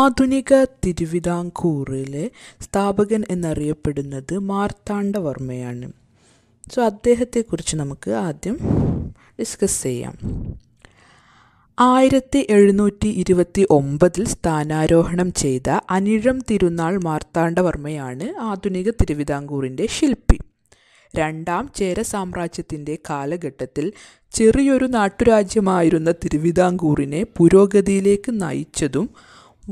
ആധുനിക തിരുവിതാംകൂറിലെ സ്ഥാപകൻ എന്നറിയപ്പെടുന്നത് മാർത്താണ്ഡവർമ്മയാണ്. സോ അദ്ദേഹത്തെക്കുറിച്ച് നമുക്ക് ആദ്യം ഡിസ്കസ് ചെയ്യാം. ആയിരത്തി എഴുന്നൂറ്റി ഇരുപത്തി ഒമ്പതിൽ സ്ഥാനാരോഹണം ചെയ്ത അനിഴം തിരുനാൾ മാർത്താണ്ഡവർമ്മയാണ് ആധുനിക തിരുവിതാംകൂറിന്റെ ശില്പി. രണ്ടാം ചേര സാമ്രാജ്യത്തിന്റെ കാലഘട്ടത്തിൽ ചെറിയൊരു നാട്ടുരാജ്യമായിരുന്ന തിരുവിതാംകൂറിനെ പുരോഗതിയിലേക്ക് നയിച്ചതും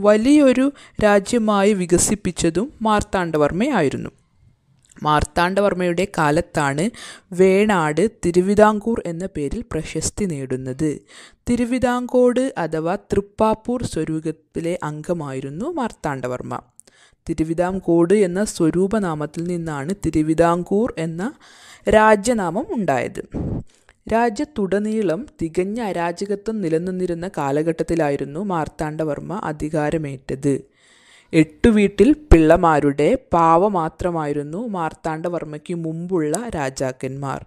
വലിയൊരു രാജ്യമായി വികസിപ്പിച്ചതും മാർത്താണ്ഡവർമ്മയായിരുന്നു. മാർത്താണ്ഡവർമ്മയുടെ കാലത്താണ് വേണാട് തിരുവിതാംകൂർ എന്ന പേരിൽ പ്രശസ്തി നേടുന്നത്. തിരുവിതാംകോട് അഥവാ തൃപ്പാപ്പൂർ സ്വരൂപത്തിലെ അംഗമായിരുന്നു മാർത്താണ്ഡവർമ്മ. തിരുവിതാംകോട് എന്ന സ്വരൂപനാമത്തിൽ നിന്നാണ് തിരുവിതാംകൂർ എന്ന രാജ്യനാമം ഉണ്ടായത്. രാജ്യത്തുടനീളം തികഞ്ഞ അരാജകത്വം നിലനിന്നിരുന്ന കാലഘട്ടത്തിലായിരുന്നു മാർത്താണ്ഡവർമ്മ അധികാരമേറ്റത്. എട്ടു വീട്ടിൽ പിള്ളമാരുടെ പാവ മാത്രമായിരുന്നു മാർത്താണ്ഡവർമ്മയ്ക്ക് മുമ്പുള്ള രാജാക്കന്മാർ.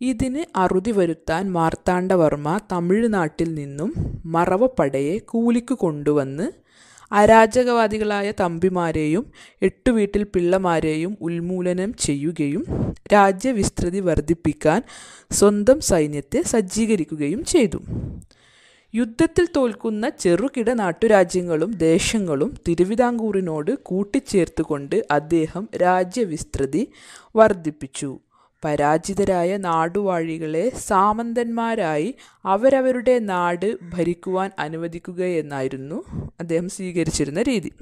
ഇതിന് അറുതി വരുത്താൻ മാർത്താണ്ഡവർമ്മ തമിഴ്നാട്ടിൽ നിന്നും മറവപ്പടയെ കൂലിക്ക് കൊണ്ടുവന്ന് അരാജകവാദികളായ തമ്പിമാരെയും എട്ടുവീട്ടിൽ പിള്ളമാരെയും ഉന്മൂലനം ചെയ്യുകയും രാജ്യവിസ്തൃതി വർദ്ധിപ്പിക്കാൻ സ്വന്തം സൈന്യത്തെ സജ്ജീകരിക്കുകയും ചെയ്തു. യുദ്ധത്തിൽ തോൽക്കുന്ന ചെറുകിട നാട്ടുരാജ്യങ്ങളും ദേശങ്ങളും തിരുവിതാംകൂറിനോട് കൂട്ടിച്ചേർത്തുകൊണ്ട് അദ്ദേഹം രാജ്യവിസ്തൃതി വർദ്ധിപ്പിച്ചു. പരാജിതരായ നാടുവാഴികളെ സാമന്തന്മാരായി അവരവരുടെ നാട് ഭരിക്കുവാൻ അനുവദിക്കുകയെന്നായിരുന്നു അദ്ദേഹം സ്വീകരിച്ചിരുന്ന രീതി.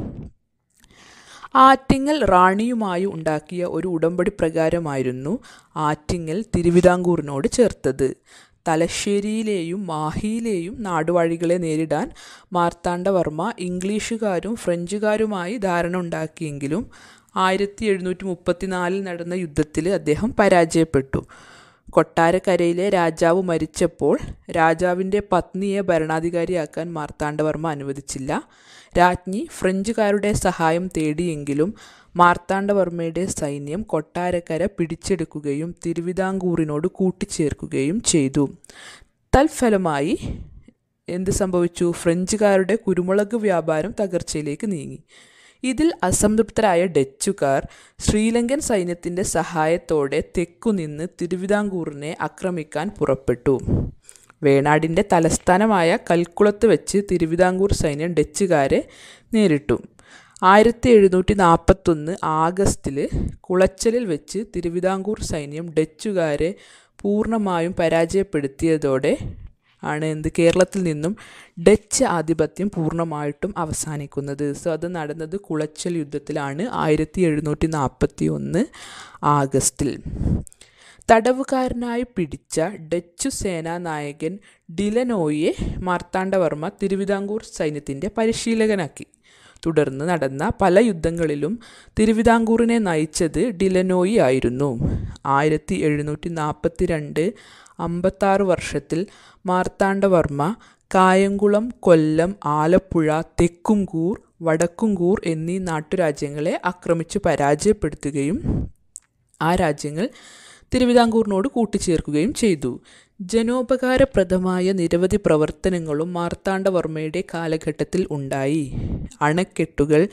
ആറ്റിങ്ങൽ റാണിയുമായി ഉണ്ടാക്കിയ ഒരു ഉടമ്പടി പ്രകാരമായിരുന്നു ആറ്റിങ്ങൽ തിരുവിതാംകൂറിനോട് ചേർത്തത്. തലശ്ശേരിയിലെയും മാഹിയിലെയും നാടുവാഴികളെ നേരിടാൻ മാർത്താണ്ഡവർമ്മ ഇംഗ്ലീഷുകാരും ഫ്രഞ്ചുകാരുമായി ധാരണ ഉണ്ടാക്കിയെങ്കിലും ആയിരത്തി എഴുന്നൂറ്റി മുപ്പത്തിനാലിൽ നടന്ന യുദ്ധത്തിൽ അദ്ദേഹം പരാജയപ്പെട്ടു. കൊട്ടാരക്കരയിലെ രാജാവ് മരിച്ചപ്പോൾ രാജാവിന്റെ പത്നിയെ ഭരണാധികാരിയാക്കാൻ മാർത്താണ്ഡവർമ്മ അനുവദിച്ചില്ല. രാജ്ഞി ഫ്രഞ്ചുകാരുടെ സഹായം തേടിയെങ്കിലും മാർത്താണ്ഡവർമ്മയുടെ സൈന്യം കൊട്ടാരക്കര പിടിച്ചെടുക്കുകയും തിരുവിതാംകൂറിനോട് കൂട്ടിച്ചേർക്കുകയും ചെയ്തു. തൽഫലമായി എന്ത് സംഭവിച്ചു? ഫ്രഞ്ചുകാരുടെ കുരുമുളക് വ്യാപാരം തകർച്ചയിലേക്ക് നീങ്ങി. ഇതിൽ അസംതൃപ്തരായ ഡച്ചുകാർ ശ്രീലങ്കൻ സൈന്യത്തിന്റെ സഹായത്തോടെ തെക്കുനിന്ന് തിരുവിതാംകൂറിനെ ആക്രമിക്കാൻ പുറപ്പെട്ടു. വേണാടിന്റെ തലസ്ഥാനമായ കൽക്കുളത്ത് വെച്ച് തിരുവിതാംകൂർ സൈന്യം ഡച്ചുകാരെ നേരിട്ടു. ആയിരത്തി എഴുന്നൂറ്റി നാൽപ്പത്തൊന്ന് ആഗസ്റ്റിൽ കുളച്ചലിൽ വെച്ച് തിരുവിതാംകൂർ സൈന്യം ഡച്ചുകാരെ പൂർണമായും പരാജയപ്പെടുത്തിയതോടെ ആണ് എന്ത് കേരളത്തിൽ നിന്നും ഡച്ച് ആധിപത്യം പൂർണമായിട്ടും അവസാനിക്കുന്നത്. സോ അത് നടന്നത് കുളച്ചൽ യുദ്ധത്തിലാണ് ആയിരത്തി എഴുന്നൂറ്റി നാൽപ്പത്തി ഒന്ന് ആഗസ്റ്റിൽ. തടവുകാരനായി പിടിച്ച ഡച്ചു സേനാ നായകൻ ഡിലനോയെ മാർത്താണ്ഡവർമ്മ തിരുവിതാംകൂർ സൈന്യത്തിന്റെ പരിശീലകനാക്കി. തുടർന്ന് നടന്ന പല യുദ്ധങ്ങളിലും തിരുവിതാംകൂറിനെ നയിച്ചത് ഡിലനോയി ആയിരുന്നു. ആയിരത്തി എഴുന്നൂറ്റി നാൽപ്പത്തി രണ്ട് അമ്പത്താറ് വർഷത്തിൽ മാർത്താണ്ഡവർമ്മ കായംകുളം കൊല്ലം ആലപ്പുഴ തെക്കുംകൂർ വടക്കുംകൂർ എന്നീ നാട്ടുരാജ്യങ്ങളെ ആക്രമിച്ചു പരാജയപ്പെടുത്തുകയും ആ രാജ്യങ്ങൾ തിരുവിതാംകൂറിനോട് കൂട്ടിച്ചേർക്കുകയും ചെയ്തു. ജനോപകാരപ്രദമായ നിരവധി പ്രവർത്തനങ്ങളും മാർത്താണ്ഡവർമ്മയുടെ കാലഘട്ടത്തിൽ ഉണ്ടായി. അണക്കെട്ടുകൾ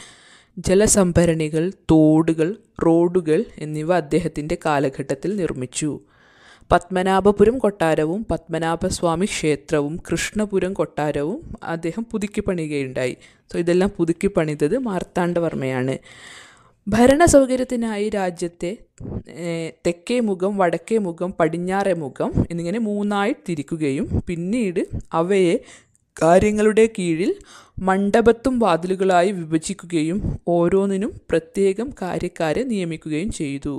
ജലസംഭരണികൾ തോടുകൾ റോഡുകൾ എന്നിവ അദ്ദേഹത്തിന്റെ കാലഘട്ടത്തിൽ നിർമ്മിച്ചു. പത്മനാഭപുരം കൊട്ടാരവും പത്മനാഭസ്വാമി ക്ഷേത്രവും കൃഷ്ണപുരം കൊട്ടാരവും അദ്ദേഹം പുതുക്കി പണിയുകയുണ്ടായി സോ ഇതെല്ലാം പുതുക്കി പണിതത് മാർത്താണ്ഡവർമ്മയാണ്. ഭരണ സൗകര്യത്തിനായി രാജ്യത്തെ തെക്കേ മുഖം വടക്കേ മുഖം പടിഞ്ഞാറേ മുഖം എന്നിങ്ങനെ മൂന്നായി തിരിക്കുകയും പിന്നീട് അവയെ കാര്യങ്ങളുടെ കീഴിൽ മണ്ഡപത്തും വാതിലുകളായി വിഭജിക്കുകയും ഓരോന്നിനും പ്രത്യേകം കാര്യക്കാരെ നിയമിക്കുകയും ചെയ്തു.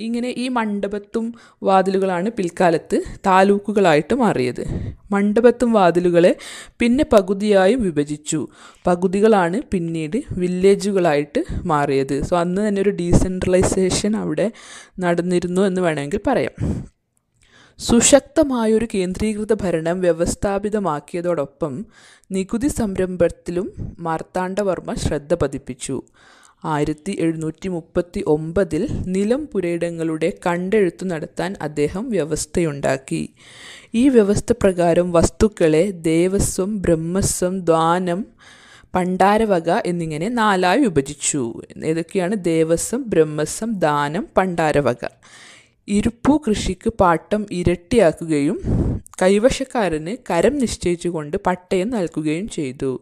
ഇങ്ങനെ ഈ മണ്ഡപത്തും വാതിലുകളാണ് പിൽക്കാലത്ത് താലൂക്കുകളായിട്ട് മാറിയത്. മണ്ഡപത്തും വാതിലുകളെ പിന്നെ പകുതിയായും വിഭജിച്ചു. പകുതികളാണ് പിന്നീട് വില്ലേജുകളായിട്ട് മാറിയത്. സോ അന്ന് തന്നെ ഒരു ഡീസെൻട്രലൈസേഷൻ അവിടെ നടന്നിരുന്നു എന്ന് വേണമെങ്കിൽ പറയാം. സുശക്തമായൊരു കേന്ദ്രീകൃത ഭരണം വ്യവസ്ഥാപിതമാക്കിയതോടൊപ്പം നികുതി സംരംഭത്തിലും മാർത്താണ്ഡവർമ്മ ശ്രദ്ധ പതിപ്പിച്ചു. ആയിരത്തി എഴുന്നൂറ്റി മുപ്പത്തി ഒമ്പതിൽ നിലം പുരയിടങ്ങളുടെ കണ്ടെഴുത്തു നടത്താൻ അദ്ദേഹം വ്യവസ്ഥയുണ്ടാക്കി. ഈ വ്യവസ്ഥ പ്രകാരം വസ്തുക്കളെ ദേവസ്വം ബ്രഹ്മസ്വം ദ്വാനം പണ്ടാരവക എന്നിങ്ങനെ നാലായി വിഭജിച്ചു. ഏതൊക്കെയാണ്? ദേവസ്വം ബ്രഹ്മസ്വം ദാനം പണ്ടാരവക. ഇരുപ്പു കൃഷിക്ക് പാട്ടം ഇരട്ടിയാക്കുകയും കൈവശക്കാരന് കരം നിശ്ചയിച്ചുകൊണ്ട് പട്ടയം നൽകുകയും ചെയ്തു.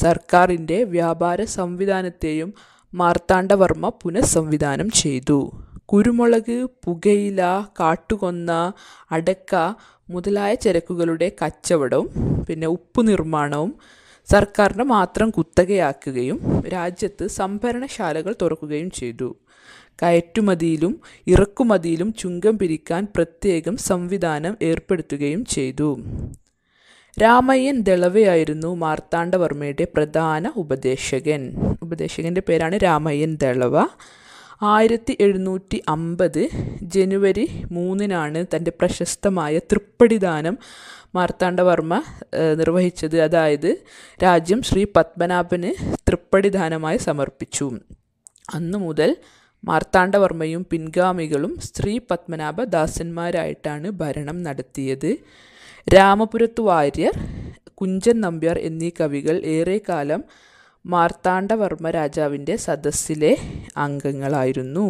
സർക്കാരിന്റെ വ്യാപാര സംവിധാനത്തെയും മാർത്താണ്ഡവർമ്മ പുനഃസംവിധാനം ചെയ്തു. കുരുമുളക് പുകയില കാട്ടുകൊന്ന അടക്ക മുതലായ ചരക്കുകളുടെ കച്ചവടവും പിന്നെ ഉപ്പ് നിർമ്മാണവും സർക്കാരിന് മാത്രം കുത്തകയാക്കുകയും രാജ്യത്ത് സംഭരണശാലകൾ തുറക്കുകയും ചെയ്തു. കയറ്റുമതിയിലും ഇറക്കുമതിയിലും ചുങ്കം പിരിക്കാൻ പ്രത്യേകം സംവിധാനം ഏർപ്പെടുത്തുകയും ചെയ്തു. രാമയ്യൻ ദളവയായിരുന്നു മാർത്താണ്ഡവർമ്മയുടെ പ്രധാന ഉപദേശകൻ. ഉപദേശകന്റെ പേരാണ് രാമയ്യൻ ദളവ. ആയിരത്തി എഴുന്നൂറ്റി അമ്പത് ജനുവരി മൂന്നിനാണ് തന്റെ പ്രശസ്തമായ തൃപ്പടിദാനം മാർത്താണ്ഡവർമ്മ നിർവഹിച്ചത്. അതായത് രാജ്യം ശ്രീ പത്മനാഭന് തൃപ്പടിദാനമായി സമർപ്പിച്ചു. അന്നു മുതൽ മാർത്താണ്ഡവർമ്മയും പിൻഗാമികളും ശ്രീ പത്മനാഭ ദാസന്മാരായിട്ടാണ് ഭരണം നടത്തിയത്. രാമപുരത്തു വാര്യർ കുഞ്ചൻ നമ്പ്യാർ എന്നീ കവികൾ ഏറെക്കാലം മാർത്താണ്ഡവർമ്മ രാജാവിന്റെ സദസ്സിലെ അംഗങ്ങളായിരുന്നു.